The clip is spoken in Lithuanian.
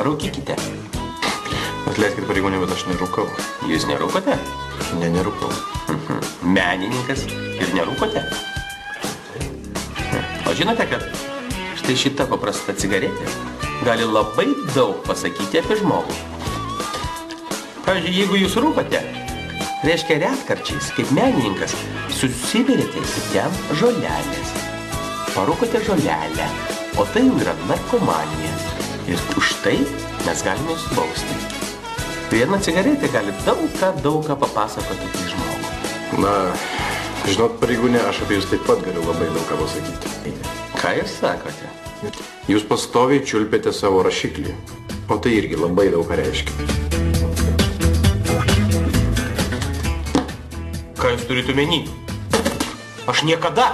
Nerūkykite. Atleiskit pareigūnė, bet aš nerūkau. Jūs nerūkote? Ne, nerūkau. Mhm. Menininkas ir nerūkote? O žinote, kad štai šita paprasta cigaretė gali labai daug pasakyti apie žmogų. Pavyzdžiui, jeigu jūs rūkote, reiškia retkarčiais, kaip menininkas, susiberėte kitiem žolelės. Parūkote žolelę, o tai jau yra narkomanija. Ir už tai mes galime jūs bausti. Viena cigaretė gali daug ką, daug ką papasakoti apie žmogų. Na, žinot, pareigūnė, aš apie jūs taip pat galiu labai daug ką pasakyti. Ką jūs sakote? Jūs pastoviai čiulpėte savo rašiklį, o tai irgi labai daug ką reiškia. Ką jūs turite omeny? Aš niekada